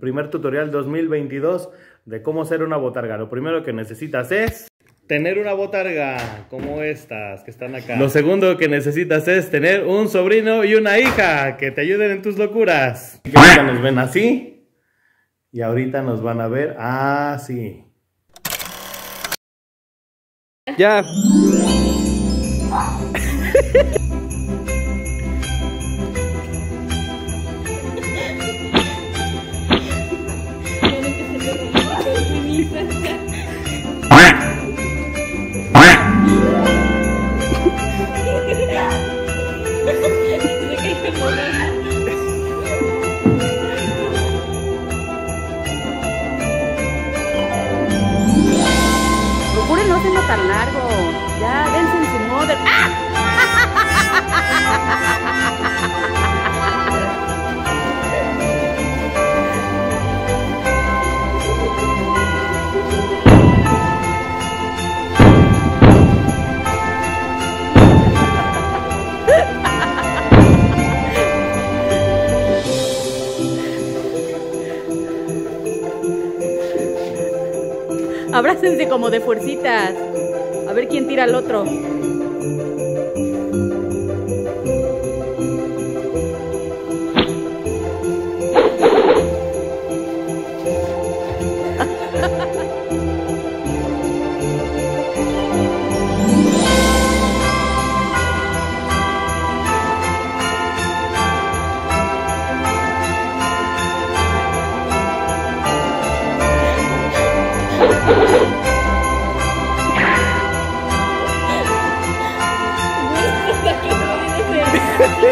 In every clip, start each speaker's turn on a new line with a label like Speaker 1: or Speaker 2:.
Speaker 1: Primer tutorial 2022 de cómo ser una botarga. Lo primero que necesitas es tener una botarga como estas que están acá. Lo segundo que necesitas es tener un sobrino y una hija que te ayuden en tus locuras. Que ahorita nos ven así y ahorita nos van a ver así. Ya.
Speaker 2: Procuren no hacerlo tan largo. Ya, dense en su modo. ¡Ah! Abrácense como de fuercitas. A ver quién tira al otro.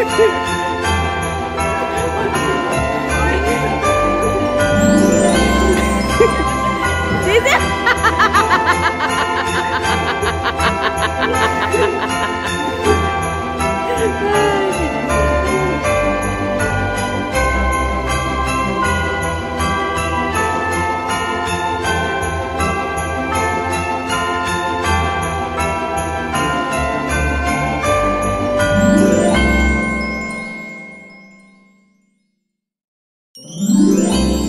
Speaker 2: 全 然 Música